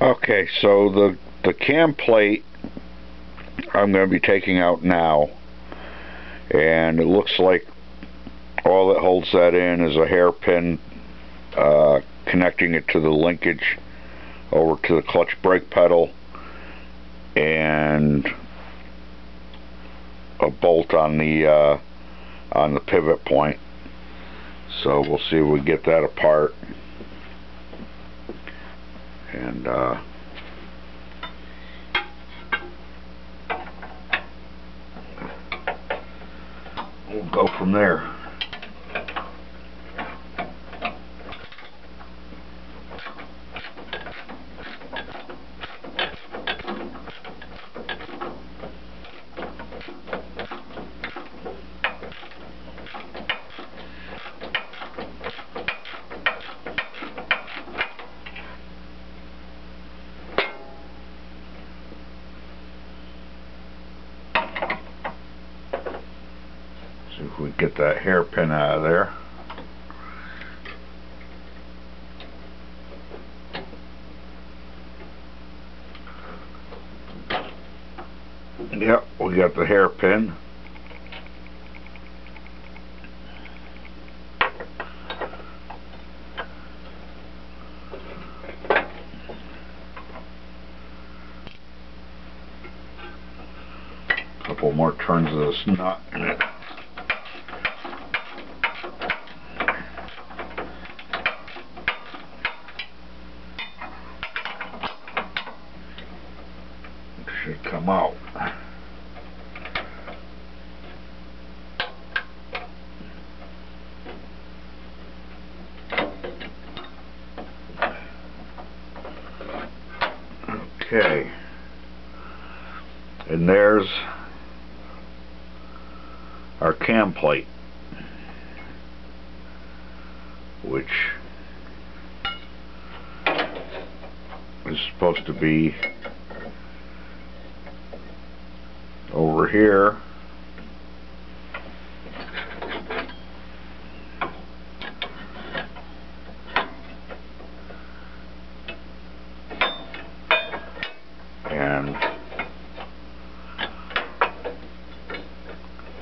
Okay, so the the cam plate I'm going to be taking out now and it looks like all that holds that in is a hairpin uh, connecting it to the linkage over to the clutch brake pedal and a bolt on the uh, on the pivot point. So we'll see if we get that apart and uh, we'll go from there See if we get that hairpin out of there. Yep, we got the hairpin. Couple more turns of this nut in it. Come out. Okay. And there's our cam plate which is supposed to be here. And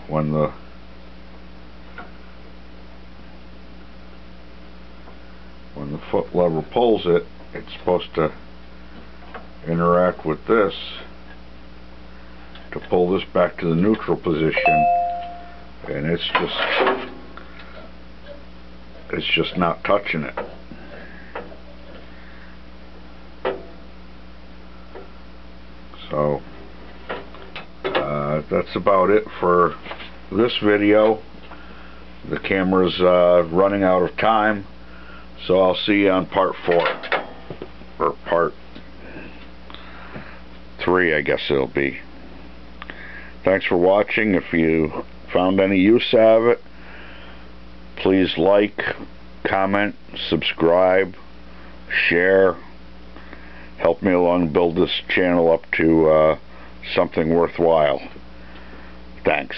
when the when the foot lever pulls it it's supposed to interact with this to pull this back to the neutral position and it's just it's just not touching it. So uh, that's about it for this video. The camera's uh, running out of time so I'll see you on part four. Or part three I guess it'll be Thanks for watching. If you found any use out of it, please like, comment, subscribe, share. Help me along build this channel up to uh, something worthwhile. Thanks.